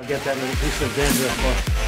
I'll get that little piece of dandruff off.